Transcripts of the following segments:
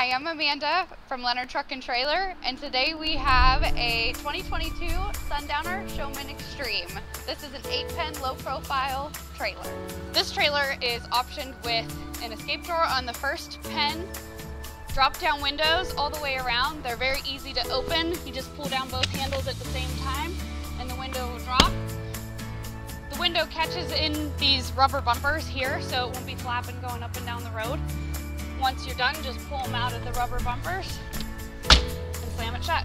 Hi, I'm Amanda from Leonard Truck and Trailer, and today we have a 2022 Sundowner Showman Extreme. This is an 8-pen low-profile trailer. This trailer is optioned with an escape door on the first pen, drop-down windows all the way around. They're very easy to open. You just pull down both handles at the same time, and the window will drop. The window catches in these rubber bumpers here, so it won't be flapping going up and down the road. Once you're done, just pull them out of the rubber bumpers and slam it shut.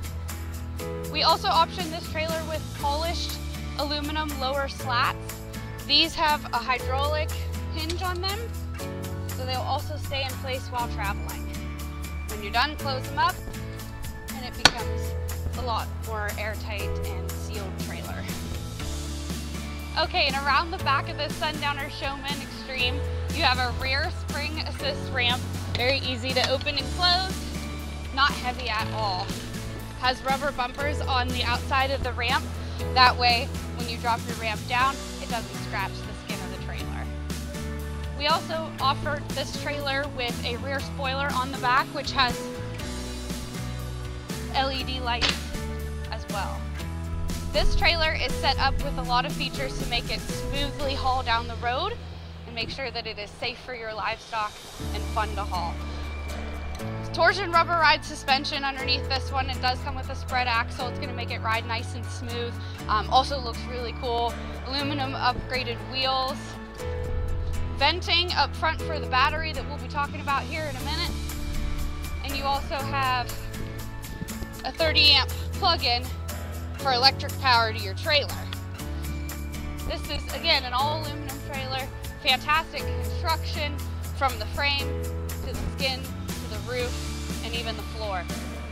We also optioned this trailer with polished aluminum lower slats. These have a hydraulic hinge on them, so they'll also stay in place while traveling. When you're done, close them up, and it becomes a lot more airtight and sealed trailer. Okay, and around the back of the Sundowner Showman Extreme, you have a rear spring assist ramp very easy to open and close, not heavy at all. Has rubber bumpers on the outside of the ramp. That way, when you drop your ramp down, it doesn't scratch the skin of the trailer. We also offered this trailer with a rear spoiler on the back, which has LED lights as well. This trailer is set up with a lot of features to make it smoothly haul down the road make sure that it is safe for your livestock and fun to haul. Torsion rubber ride suspension underneath this one. It does come with a spread axle. It's gonna make it ride nice and smooth. Um, also looks really cool. Aluminum upgraded wheels. Venting up front for the battery that we'll be talking about here in a minute. And you also have a 30 amp plug-in for electric power to your trailer. This is, again, an all aluminum trailer fantastic construction from the frame to the skin to the roof and even the floor.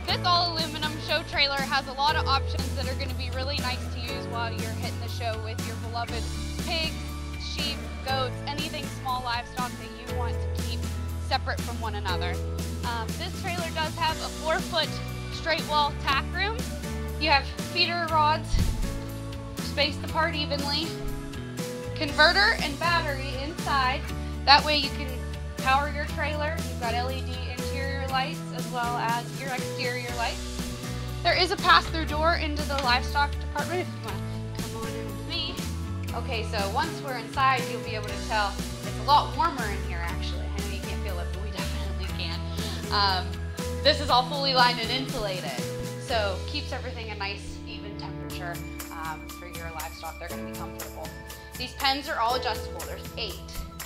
This all aluminum show trailer has a lot of options that are going to be really nice to use while you're hitting the show with your beloved pigs, sheep, goats, anything small livestock that you want to keep separate from one another. Um, this trailer does have a four foot straight wall tack room. You have feeder rods spaced apart evenly converter and battery inside. That way you can power your trailer. You've got LED interior lights as well as your exterior lights. There is a pass-through door into the livestock department if you want to come on in with me. Okay, so once we're inside, you'll be able to tell it's a lot warmer in here actually. I know you can't feel it, but we definitely can. Um, this is all fully lined and insulated, so keeps everything a nice even temperature um, for your livestock. They're going to be comfortable. These pens are all adjustable. There's eight.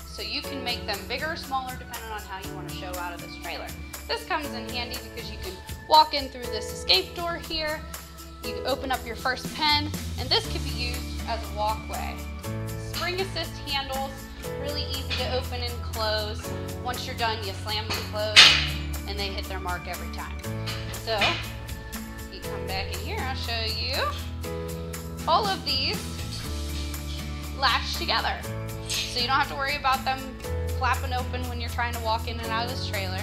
So you can make them bigger or smaller depending on how you want to show out of this trailer. This comes in handy because you can walk in through this escape door here. You open up your first pen, and this could be used as a walkway. Spring assist handles, really easy to open and close. Once you're done, you slam them closed, and they hit their mark every time. So, you come back in here, I'll show you. All of these together. So you don't have to worry about them flapping open when you're trying to walk in and out of this trailer.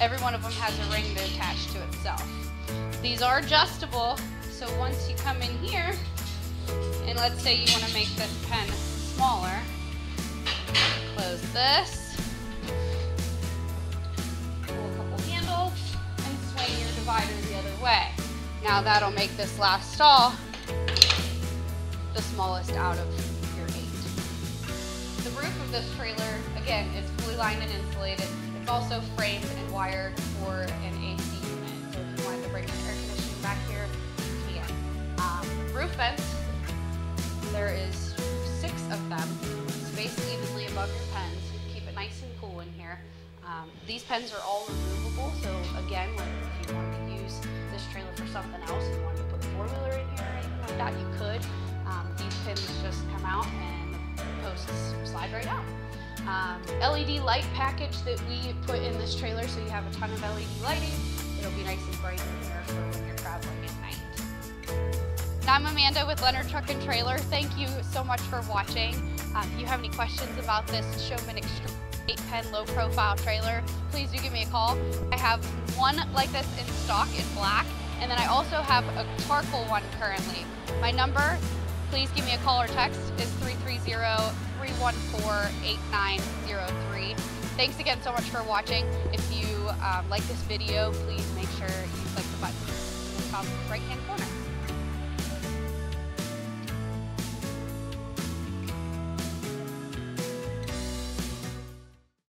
Every one of them has a ring to attach to itself. These are adjustable, so once you come in here, and let's say you want to make this pen smaller, close this, pull a couple handles, and swing your divider the other way. Now that'll make this last stall the smallest out of roof of this trailer, again, is fully lined and insulated. It's also framed and wired for an AC unit. So if you wanted to bring air conditioning back here, you can. Um, roof vents, there is six of them spaced evenly above your pens. Keep it nice and cool in here. Um, these pens are all removable, so again, if you wanted to use this trailer for something else, you wanted to put a four-wheeler in here or anything like that, you could. Um, these pins just come out slide right out. Um, LED light package that we put in this trailer so you have a ton of LED lighting. It'll be nice and bright in here for when you're traveling at night. I'm Amanda with Leonard Truck and Trailer. Thank you so much for watching. Um, if you have any questions about this Showman Extreme 8-pen low-profile trailer, please do give me a call. I have one like this in stock in black, and then I also have a charcoal one currently. My number please give me a call or text is 330-314-8903. Thanks again so much for watching. If you um, like this video, please make sure you click the button in the top right hand corner.